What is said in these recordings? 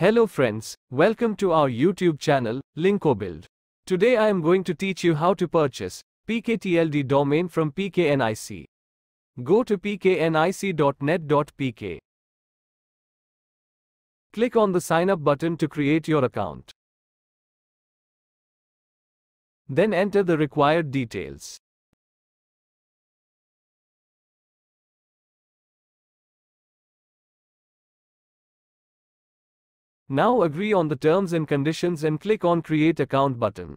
Hello friends, welcome to our YouTube channel, LinkoBuild. Today I am going to teach you how to purchase pktld domain from PKNIC. Go to pknic.net.pk. Click on the sign up button to create your account. Then enter the required details. Now agree on the terms and conditions and click on Create Account button.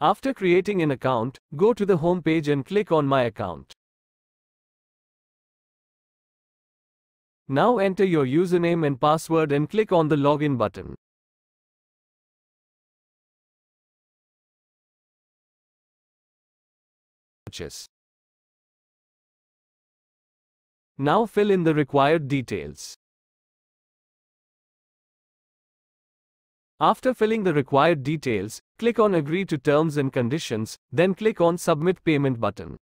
After creating an account, go to the home page and click on My Account. Now enter your username and password and click on the Login button. Purchase. Now fill in the required details. After filling the required details, click on Agree to Terms and Conditions, then click on Submit Payment button.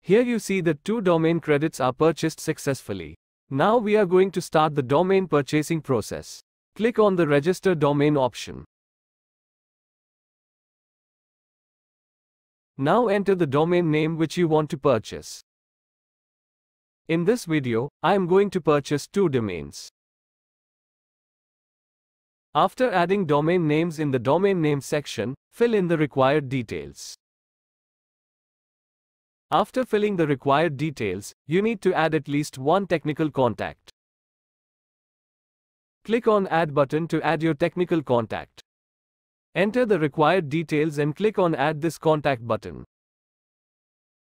Here you see that two domain credits are purchased successfully. Now we are going to start the domain purchasing process. Click on the Register Domain option. Now enter the domain name which you want to purchase. In this video, I am going to purchase two domains. After adding domain names in the domain name section, fill in the required details. After filling the required details, you need to add at least one technical contact. Click on Add button to add your technical contact. Enter the required details and click on Add this contact button.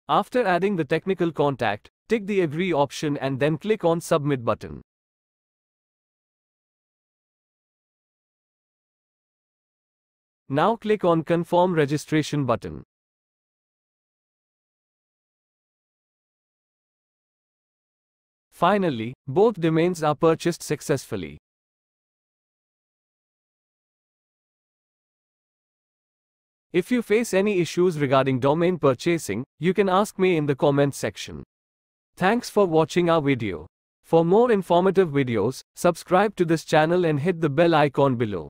After adding the technical contact, tick the Agree option and then click on Submit button. Now click on Confirm Registration button. Finally, both domains are purchased successfully. If you face any issues regarding domain purchasing, you can ask me in the comment section. Thanks for watching our video. For more informative videos, subscribe to this channel and hit the bell icon below.